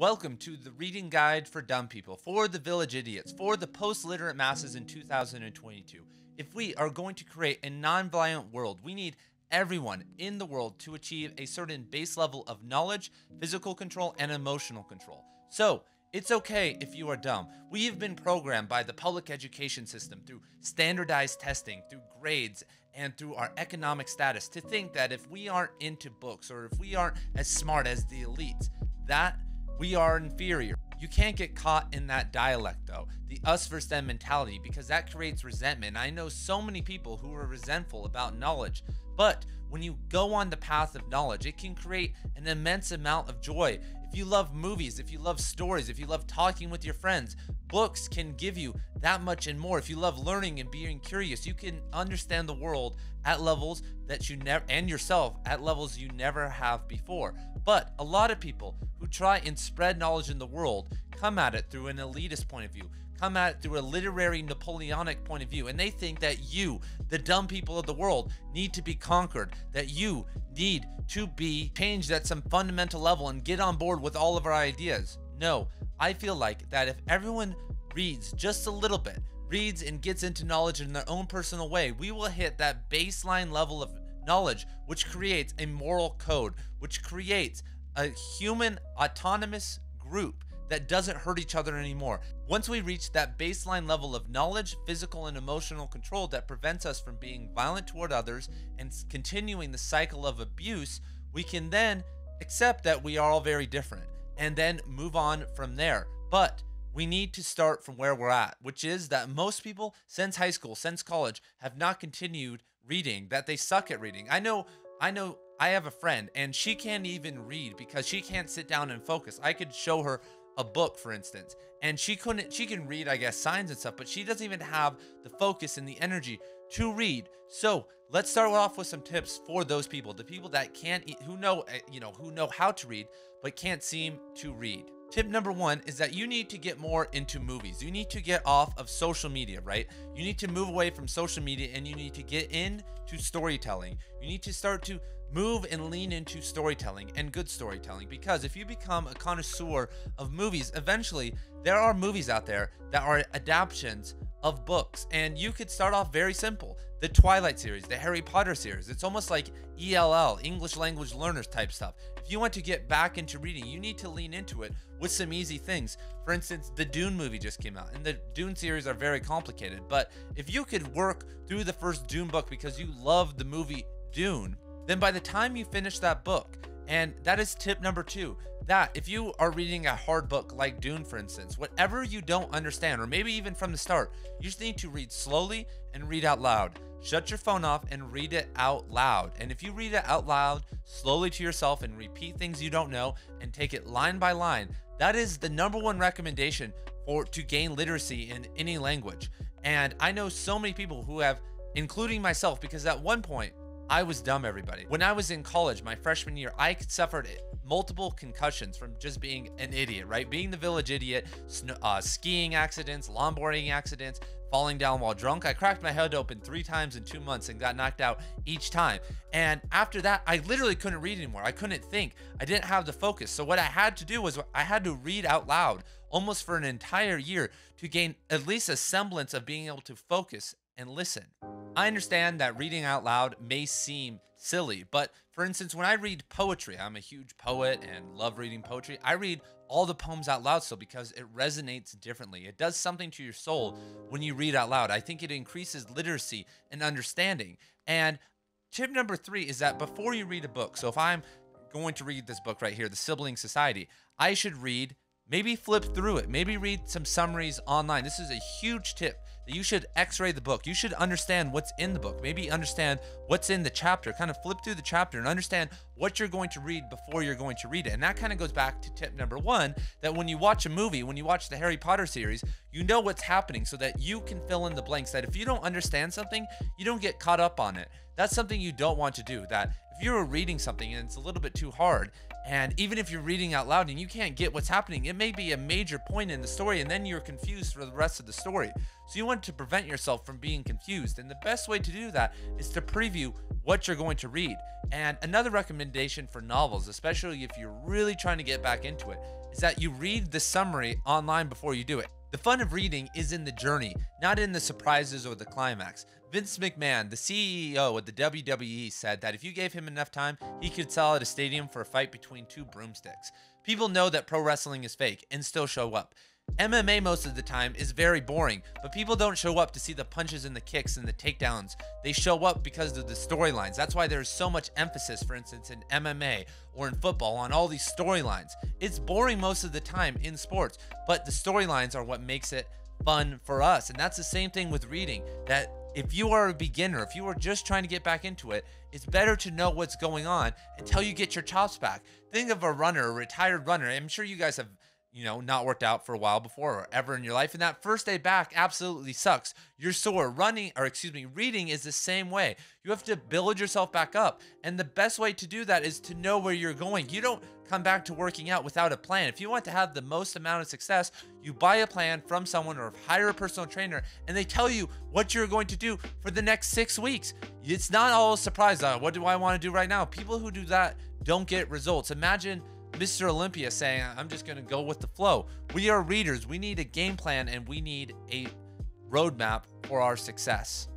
Welcome to the reading guide for dumb people, for the village idiots, for the post literate masses in 2022. If we are going to create a non violent world, we need everyone in the world to achieve a certain base level of knowledge, physical control, and emotional control. So, it's okay if you are dumb. We have been programmed by the public education system through standardized testing, through grades, and through our economic status to think that if we aren't into books or if we aren't as smart as the elites, that we are inferior. You can't get caught in that dialect though, the us versus them mentality, because that creates resentment. I know so many people who are resentful about knowledge, but when you go on the path of knowledge, it can create an immense amount of joy. If you love movies, if you love stories, if you love talking with your friends, books can give you that much and more. If you love learning and being curious, you can understand the world at levels that you never and yourself at levels you never have before. But a lot of people who try and spread knowledge in the world come at it through an elitist point of view, come at it through a literary Napoleonic point of view, and they think that you, the dumb people of the world, need to be conquered, that you need to be changed at some fundamental level and get on board with all of our ideas. No, I feel like that if everyone reads just a little bit, reads and gets into knowledge in their own personal way, we will hit that baseline level of knowledge, which creates a moral code, which creates a human autonomous group that doesn't hurt each other anymore. Once we reach that baseline level of knowledge, physical, and emotional control that prevents us from being violent toward others and continuing the cycle of abuse, we can then accept that we are all very different and then move on from there. But we need to start from where we're at, which is that most people since high school, since college, have not continued reading, that they suck at reading. I know, I know I have a friend and she can't even read because she can't sit down and focus. I could show her a book, for instance, and she couldn't, she can read, I guess, signs and stuff, but she doesn't even have the focus and the energy to read. So let's start off with some tips for those people, the people that can't, who know, eh, you know, who know how to read, but can't seem to read. Tip number one is that you need to get more into movies. You need to get off of social media, right? You need to move away from social media and you need to get into storytelling. You need to start to move and lean into storytelling and good storytelling because if you become a connoisseur of movies, eventually there are movies out there that are adaptations of books. And you could start off very simple. The Twilight series, the Harry Potter series. It's almost like ELL, English language learners type stuff. If you want to get back into reading, you need to lean into it with some easy things. For instance, the Dune movie just came out, and the Dune series are very complicated. But if you could work through the first Dune book because you love the movie Dune, then by the time you finish that book, and that is tip number two. That if you are reading a hard book like Dune, for instance, whatever you don't understand, or maybe even from the start, you just need to read slowly and read out loud. Shut your phone off and read it out loud. And if you read it out loud slowly to yourself and repeat things you don't know and take it line by line, that is the number one recommendation for to gain literacy in any language. And I know so many people who have, including myself, because at one point I was dumb, everybody. When I was in college, my freshman year, I suffered multiple concussions from just being an idiot, right? Being the village idiot, uh, skiing accidents, longboarding accidents, falling down while drunk. I cracked my head open three times in two months and got knocked out each time. And after that, I literally couldn't read anymore. I couldn't think. I didn't have the focus. So what I had to do was I had to read out loud almost for an entire year to gain at least a semblance of being able to focus and listen. I understand that reading out loud may seem silly, but for instance, when I read poetry, I'm a huge poet and love reading poetry. I read all the poems out loud still because it resonates differently. It does something to your soul when you read out loud. I think it increases literacy and understanding. And tip number three is that before you read a book, so if I'm going to read this book right here, The Sibling Society, I should read, maybe flip through it, maybe read some summaries online. This is a huge tip that you should x-ray the book. You should understand what's in the book. Maybe understand what's in the chapter. Kind of flip through the chapter and understand what you're going to read before you're going to read it. And that kind of goes back to tip number 1 that when you watch a movie, when you watch the Harry Potter series, you know what's happening so that you can fill in the blanks that if you don't understand something, you don't get caught up on it. That's something you don't want to do. That if you're reading something and it's a little bit too hard, and even if you're reading out loud and you can't get what's happening, it may be a major point in the story, and then you're confused for the rest of the story. So you want to prevent yourself from being confused. And the best way to do that is to preview what you're going to read. And another recommendation for novels, especially if you're really trying to get back into it, is that you read the summary online before you do it. The fun of reading is in the journey, not in the surprises or the climax. Vince McMahon, the CEO of the WWE, said that if you gave him enough time, he could sell out a stadium for a fight between two broomsticks. People know that pro wrestling is fake and still show up. MMA most of the time is very boring, but people don't show up to see the punches and the kicks and the takedowns. They show up because of the storylines. That's why there's so much emphasis, for instance, in MMA or in football on all these storylines. It's boring most of the time in sports, but the storylines are what makes it fun for us. And that's the same thing with reading. That if you are a beginner, if you are just trying to get back into it, it's better to know what's going on until you get your chops back. Think of a runner, a retired runner. I'm sure you guys have you know, not worked out for a while before or ever in your life. And that first day back absolutely sucks. You're sore. Running, or excuse me, reading is the same way. You have to build yourself back up. And the best way to do that is to know where you're going. You don't come back to working out without a plan. If you want to have the most amount of success, you buy a plan from someone or hire a personal trainer and they tell you what you're going to do for the next six weeks. It's not all a surprise. Uh, what do I want to do right now? People who do that don't get results. Imagine Mr. Olympia saying, I'm just going to go with the flow. We are readers. We need a game plan and we need a roadmap for our success.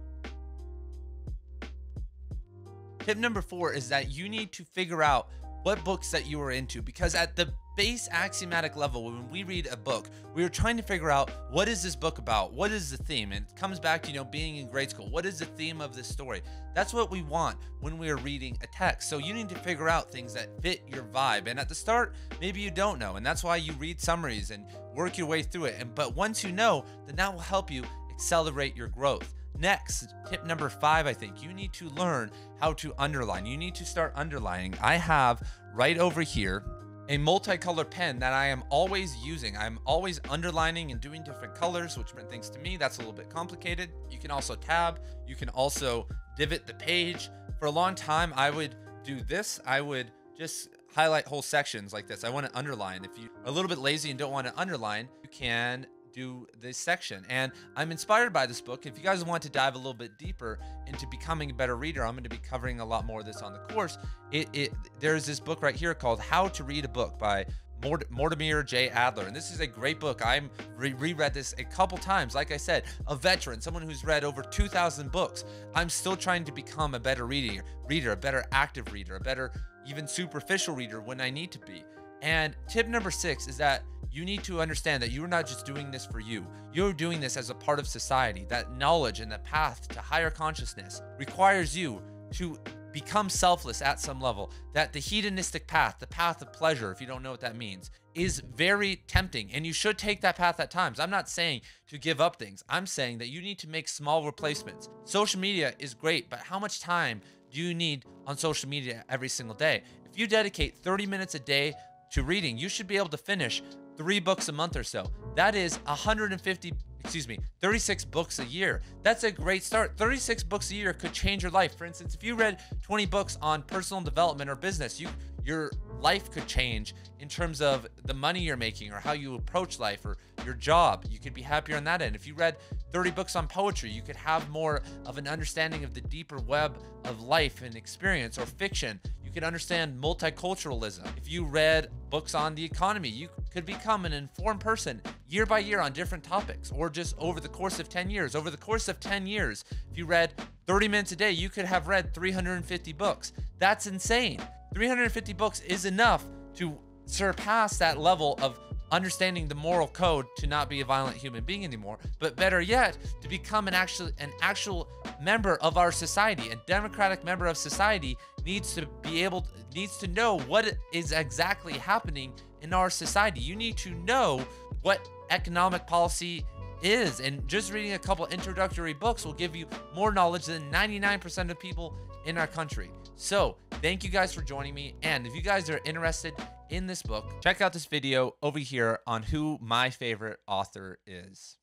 Tip number four is that you need to figure out what books that you are into because at the base axiomatic level when we read a book we are trying to figure out what is this book about? What is the theme? And it comes back to you know being in grade school. What is the theme of this story? That's what we want when we are reading a text. So you need to figure out things that fit your vibe. And at the start maybe you don't know. And that's why you read summaries and work your way through it. And but once you know then that will help you accelerate your growth. Next, tip number five, I think. You need to learn how to underline. You need to start underlining. I have right over here a multicolor pen that I am always using. I'm always underlining and doing different colors, which meant things to me, that's a little bit complicated. You can also tab, you can also divot the page. For a long time, I would do this. I would just highlight whole sections like this. I want to underline. If you're a little bit lazy and don't want to underline, you can do this section. And I'm inspired by this book. If you guys want to dive a little bit deeper into becoming a better reader, I'm going to be covering a lot more of this on the course. It, it there's this book right here called How to Read a Book by Mort- Mortimer J. Adler. And this is a great book. I'm re- reread this a couple times. Like I said, a veteran, someone who's read over 2,000 books. I'm still trying to become a better reader, reader, a better active reader, a better even superficial reader when I need to be. And tip number six is that you need to understand that you're not just doing this for you. You're doing this as a part of society. That knowledge and the path to higher consciousness requires you to become selfless at some level. That the hedonistic path, the path of pleasure, if you don't know what that means, is very tempting and you should take that path at times. I'm not saying to give up things. I'm saying that you need to make small replacements. Social media is great, but how much time do you need on social media every single day? If you dedicate 30 minutes a day to reading, you should be able to finish three books a month or so. That is 150, excuse me, 36 books a year. That's a great start. 36 books a year could change your life. For instance, if you read 20 books on personal development or business, you your life could change in terms of the money you're making or how you approach life or your job. You could be happier on that end. If you read 30 books on poetry, you could have more of an understanding of the deeper web of life and experience or fiction. You could understand multiculturalism. If you read books on the economy, you could become an informed person year by year on different topics or just over the course of 10 years. Over the course of 10 years, if you read 30 minutes a day, you could have read 350 books. That's insane. 350 books is enough to surpass that level of understanding the moral code to not be a violent human being anymore but better yet to become an actual an actual member of our society. A democratic member of society needs to be able needs to know what is exactly happening in our society. You need to know what economic policy is and just reading a couple introductory books will give you more knowledge than 99% of people in our country so thank you guys for joining me. And if you guys are interested in this book, check out this video over here on who my favorite author is.